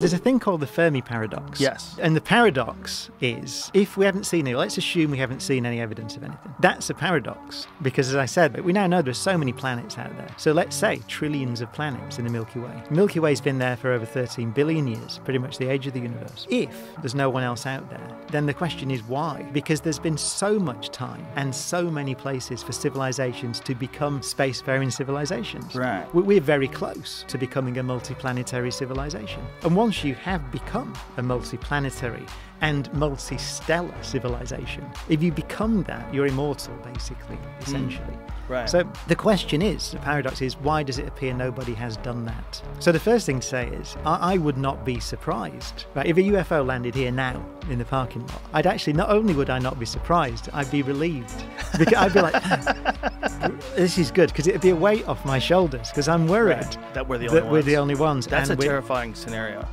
There's a thing called the Fermi paradox. Yes. And the paradox is if we haven't seen it, let's assume we haven't seen any evidence of anything. That's a paradox because, as I said, we now know there's so many planets out there. So let's say trillions of planets in the Milky Way. Milky Way's been there for over 13 billion years, pretty much the age of the universe. If there's no one else out there, then the question is why? Because there's been so much time and so many places for civilizations to become spacefaring civilizations. Right. We're very close to becoming a multiplanetary civilization. And once you have become a multiplanetary and multi-stellar civilization, if you become that, you're immortal, basically, hmm. essentially. Right. So the question is, the paradox is, why does it appear nobody has done that? So the first thing to say is, I, I would not be surprised. Right? If a UFO landed here now in the parking lot, I'd actually not only would I not be surprised, I'd be relieved. Because I'd be like, this is good because it'd be a weight off my shoulders because I'm worried Right. That we're the only that ones. we're the only ones. That's a terrifying scenario.